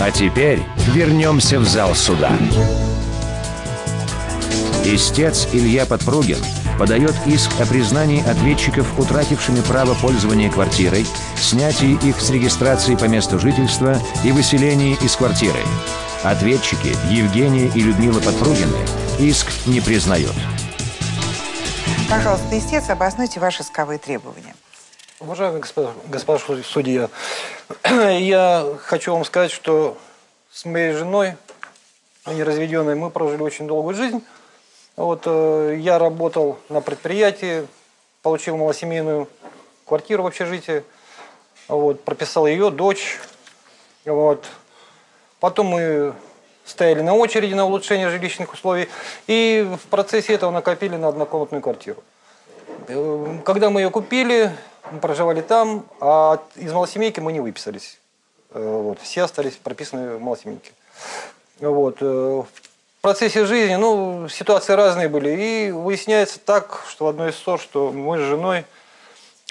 А теперь вернемся в зал суда. Истец Илья Подпругин подает иск о признании ответчиков утратившими право пользования квартирой, снятии их с регистрации по месту жительства и выселении из квартиры. Ответчики Евгения и Людмила Подпругины иск не признают. Пожалуйста, истец, обоснуйте ваши исковые требования. Уважаемый господа, господа судья, я хочу вам сказать, что с моей женой, не разведенной, мы прожили очень долгую жизнь. Вот, э, я работал на предприятии, получил малосемейную квартиру в общежитии, вот, прописал ее, дочь. Вот. Потом мы стояли на очереди на улучшение жилищных условий и в процессе этого накопили на однокомнатную квартиру. Э, когда мы ее купили, мы проживали там, а из малосемейки мы не выписались. Э, вот, все остались прописаны в малосемейке. Вот. Э, в процессе жизни, ну, ситуации разные были. И выясняется так, что в одной из ссор, что мы с женой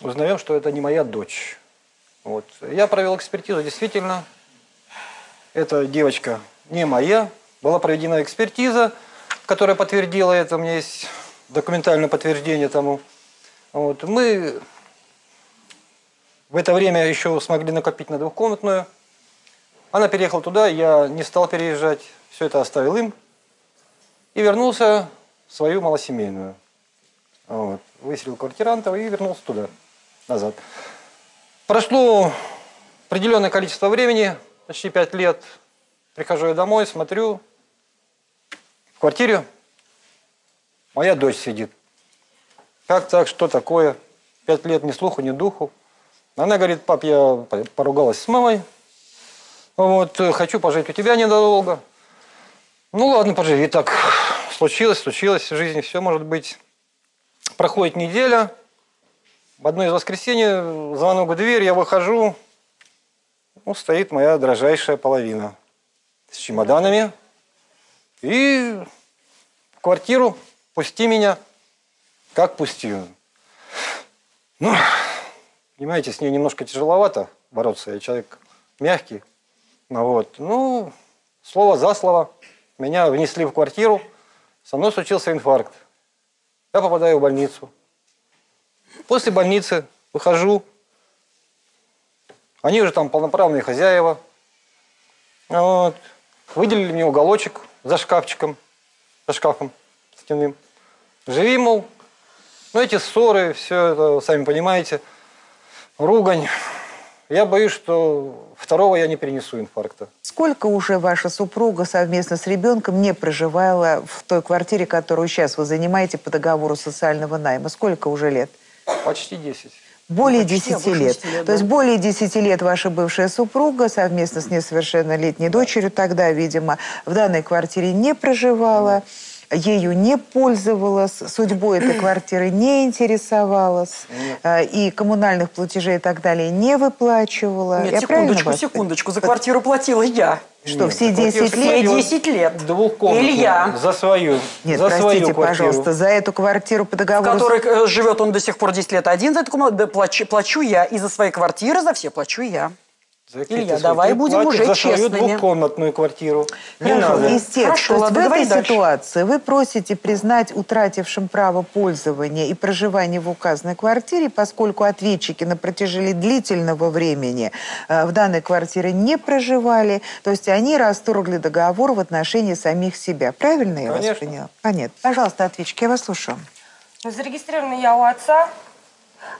узнаем, что это не моя дочь. Вот. Я провел экспертизу, действительно, эта девочка не моя. Была проведена экспертиза, которая подтвердила это. У меня есть документальное подтверждение тому. Вот. Мы в это время еще смогли накопить на двухкомнатную. Она переехала туда, я не стал переезжать. Все это оставил им. И вернулся в свою малосемейную. Вот. Выселил квартирантов и вернулся туда, назад. Прошло определенное количество времени, почти пять лет. Прихожу я домой, смотрю, в квартире моя дочь сидит. Как так, что такое? Пять лет ни слуху, ни духу. Она говорит, пап, я поругалась с мамой, вот, хочу пожить у тебя недолго. Ну ладно, поживи, так случилось, случилось в жизни, все может быть. Проходит неделя, в одно из воскресенье звонок в дверь, я выхожу, ну, стоит моя дрожайшая половина с чемоданами. И в квартиру пусти меня. Как пусти? Ну, Понимаете, с ней немножко тяжеловато бороться. Я человек мягкий. Ну, вот. Ну, слово за слово. Меня внесли в квартиру. Со мной случился инфаркт. Я попадаю в больницу. После больницы выхожу. Они уже там полноправные хозяева. Вот. Выделили мне уголочек за шкафчиком, за шкафом стенным. Живи, мол. Ну, эти ссоры, все это, сами понимаете – ругань. Я боюсь, что второго я не перенесу инфаркта. Сколько уже ваша супруга совместно с ребенком не проживала в той квартире, которую сейчас вы занимаете по договору социального найма? Сколько уже лет? Почти 10. Более ну, 10 лет. лет да. То есть более 10 лет ваша бывшая супруга совместно с несовершеннолетней дочерью тогда, видимо, в данной квартире не проживала. Да ею не пользовалась, судьбой этой квартиры не интересовалась, Нет. Э, и коммунальных платежей и так далее не выплачивала. Нет, я секундочку, секундочку, за квартиру платила я. Что, Нет, все 10 лет? Все 10 лет. Илья. За свою. Нет, за простите, свою пожалуйста, за эту квартиру по договору... В которой э, живет он до сих пор 10 лет один, за эту комнату плачу, плачу я. И за свои квартиры за все плачу я. Илья, давай будем уже за честными. двухкомнатную квартиру. Не Хорошо, надо. Естественно. Хорошо, ладно, в этой дальше. ситуации вы просите признать утратившим право пользования и проживания в указанной квартире, поскольку ответчики на протяжении длительного времени э, в данной квартире не проживали, то есть они расторгли договор в отношении самих себя. Правильно я Конечно. вас поняла? Понятно. Пожалуйста, ответчики, я вас слушаю. Зарегистрирована я у отца,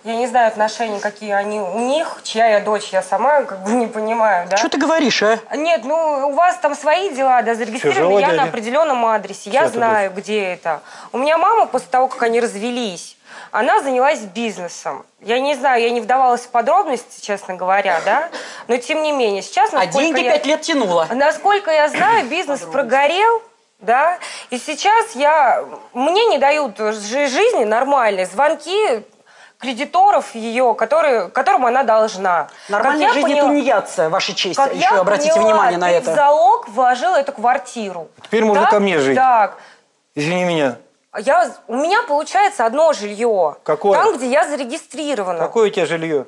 я не знаю отношений, какие они у них, чья я дочь, я сама как бы не понимаю, да? Что ты говоришь, а? Нет, ну, у вас там свои дела, да, зарегистрированы я дядя. на определенном адресе, я знаю, это? где это. У меня мама после того, как они развелись, она занялась бизнесом. Я не знаю, я не вдавалась в подробности, честно говоря, да, но тем не менее, сейчас... А деньги я, пять лет тянула. Насколько я знаю, бизнес прогорел, да, и сейчас я, мне не дают жизни нормальной, звонки кредиторов ее, которые, которым она должна. Нормальная жизнь поняла, это тунеядца, ваша честь. Как Еще я обратите поняла, внимание на это. в залог вложил эту квартиру. Теперь можно так? ко мне жить. Так. Извини меня. Я, у меня получается одно жилье. Какое? Там, где я зарегистрирована. Какое у тебя жилье?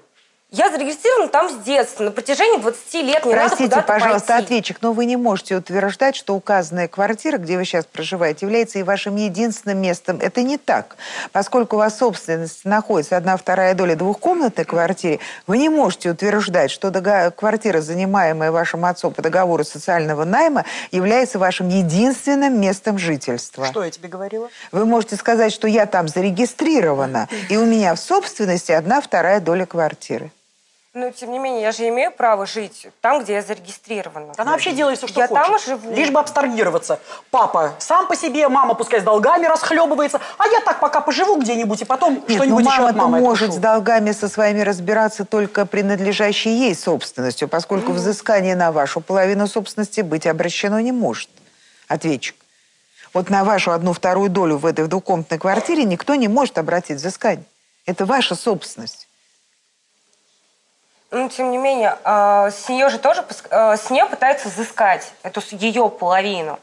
Я зарегистрирована там с детства, на протяжении 20 лет. Не Простите, надо пожалуйста, пойти. ответчик, но вы не можете утверждать, что указанная квартира, где вы сейчас проживаете, является и вашим единственным местом. Это не так. Поскольку у вас собственность находится одна вторая доля двухкомнатной квартире, вы не можете утверждать, что квартира, занимаемая вашим отцом по договору социального найма, является вашим единственным местом жительства. Что я тебе говорила? Вы можете сказать, что я там зарегистрирована, и у меня в собственности одна вторая доля квартиры. Но, тем не менее, я же имею право жить там, где я зарегистрирована. Она вообще делает все, что я хочет. там живу. Лишь бы абстрагироваться. Папа сам по себе, мама пускай с долгами расхлебывается, а я так пока поживу где-нибудь и потом Нет, что-нибудь ну еще от мамы может отпишу. с долгами со своими разбираться только принадлежащей ей собственностью, поскольку mm. взыскание на вашу половину собственности быть обращено не может. Ответчик. Вот на вашу одну-вторую долю в этой двухкомнатной квартире никто не может обратить взыскание. Это ваша собственность. Ну, тем не менее, э, с нее же тоже, э, с нее пытаются взыскать эту ее половину.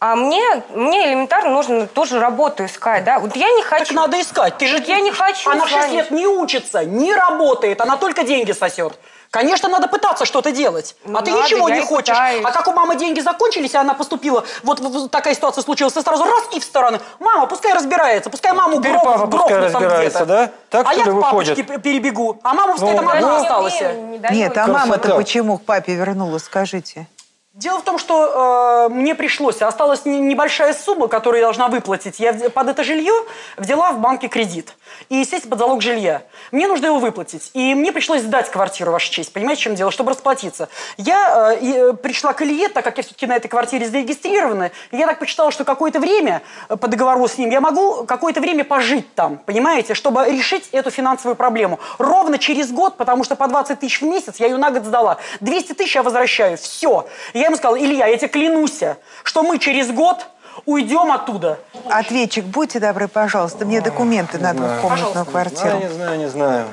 А мне, мне элементарно нужно тоже работу искать, да? Вот я не хочу. Так надо искать. Ты же я не хочу. Она в 6 лет не учится, не работает, она только деньги сосет. Конечно, надо пытаться что-то делать. А надо, ты ничего не хочешь. Пытаюсь. А как у мамы деньги закончились, и она поступила, вот, вот такая ситуация случилась, ты сразу раз и в сторону. Мама, пускай разбирается, пускай маму Теперь гроб, папа пускай грохнут там разбирается, где-то. да? Так, а что я ли, к выходит? папочке перебегу. А мама пускай Ну, там одна ну, осталась. не. Нет, а мама-то почему к папе вернулась, скажите? Дело в том, что э, мне пришлось, осталась не- небольшая сумма, которую я должна выплатить. Я под это жилье взяла в банке кредит. И, естественно, под залог жилья. Мне нужно его выплатить. И мне пришлось сдать квартиру, Ваша честь. Понимаете, в чем дело? Чтобы расплатиться. Я э, э, пришла к Илье, так как я все-таки на этой квартире зарегистрирована. И я так посчитала, что какое-то время э, по договору с ним я могу какое-то время пожить там, понимаете, чтобы решить эту финансовую проблему. Ровно через год, потому что по 20 тысяч в месяц я ее на год сдала. 200 тысяч я возвращаю. Все. Я ему сказала, Илья, я тебе клянусь, что мы через год уйдем оттуда. Ответчик, будьте добры, пожалуйста, мне документы на двухкомнатную квартиру. не знаю, не знаю.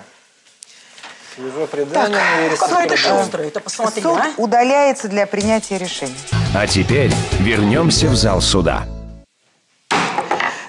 Свежо предание, верится Какой это предание. шустрый, это посмотри, Суд а. удаляется для принятия решения. А теперь вернемся в зал суда.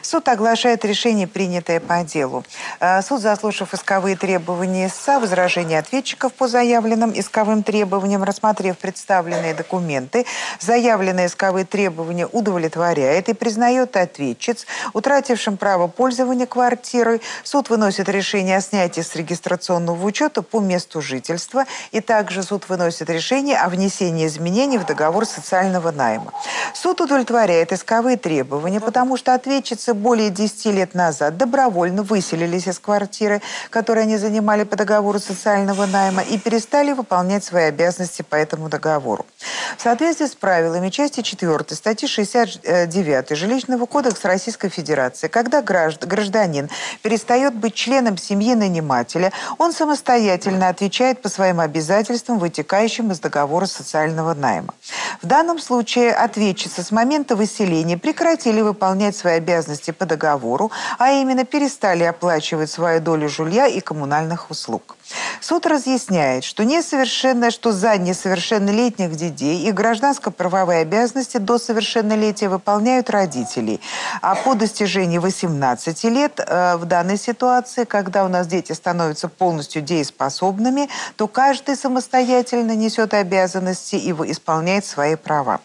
Суд оглашает решение, принятое по делу. Э, Суд, заслушав исковые требования ИСА, возражения ответчиков по заявленным исковым требованиям, рассмотрев представленные документы, заявленные исковые требования удовлетворяет и признает ответчиц, утратившим право пользования квартирой. Суд выносит решение о снятии с регистрационного учета по месту жительства. И также суд выносит решение о внесении изменений в договор социального найма. Суд удовлетворяет исковые требования, потому что ответчицы более 10 лет назад добровольно выселились из квартиры, которую они занимали по договору социального найма, и перестали выполнять свои обязанности по этому договору. В соответствии с правилами части 4 статьи 69 Жилищного кодекса Российской Федерации, когда гражд- гражданин перестает быть членом семьи нанимателя, он самостоятельно отвечает по своим обязательствам, вытекающим из договора социального найма. В данном случае ответчицы с момента выселения прекратили выполнять свои обязанности по договору, а именно перестали оплачивать свою долю жилья и коммунальных услуг. Суд разъясняет, что, несовершенно, что за несовершеннолетних детей их гражданско-правовые обязанности до совершеннолетия выполняют родители. А по достижении 18 лет э, в данной ситуации, когда у нас дети становятся полностью дееспособными, то каждый самостоятельно несет обязанности и исполняет свои права.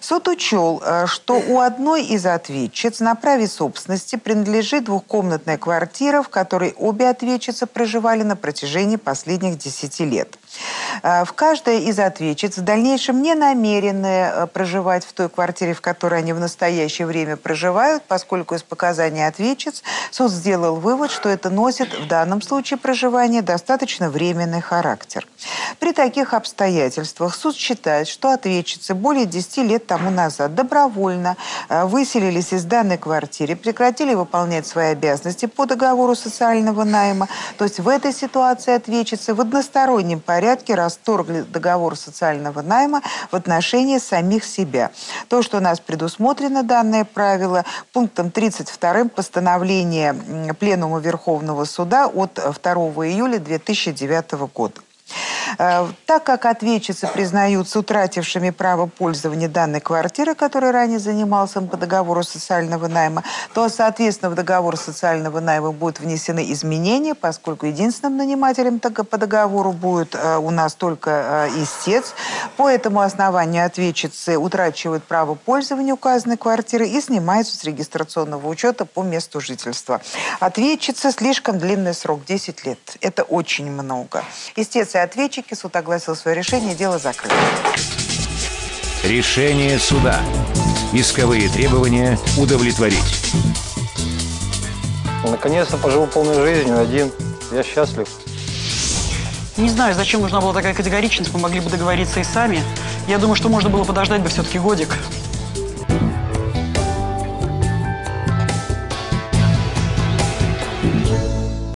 Суд учел, э, что у одной из ответчиц на праве собственности принадлежит двухкомнатная квартира, в которой обе ответчицы проживали на протяжении последних 10 лет. Э, В каждой из ответчиц в дальнейшем не намерены э, проживать в той квартире, в которой они в настоящее время проживают, поскольку из показаний ответчиц суд сделал вывод, что это носит в данном случае проживания достаточно временный характер. При таких обстоятельствах суд считает, что ответчицы более 10 лет тому назад добровольно э, выселились из данной квартиры, прекратили выполнять свои обязанности по договору социального найма. То есть в этой ситуации ответчицы в одностороннем порядке расторгли договор социального найма в отношении самих себя. То, что у нас предусмотрено данное правило пунктом 32 постановления Пленума Верховного Суда от 2 июля 2009 года. Э, так как ответчицы признаются утратившими право пользования данной квартиры, которой ранее занимался по договору социального найма, то, соответственно, в договор социального найма будут внесены изменения, поскольку единственным нанимателем по договору будет э, у нас только э, истец. По этому основанию ответчицы утрачивают право пользования указанной квартиры и снимаются с регистрационного учета по месту жительства. Ответчица слишком длинный срок, 10 лет. Это очень много. Истец и ответчик ответчики, суд огласил свое решение, дело закрыто. Решение суда. Исковые требования удовлетворить. Наконец-то пожил полной жизнью один. Я счастлив. Не знаю, зачем нужна была такая категоричность, мы могли бы договориться и сами. Я думаю, что можно было подождать бы все-таки годик.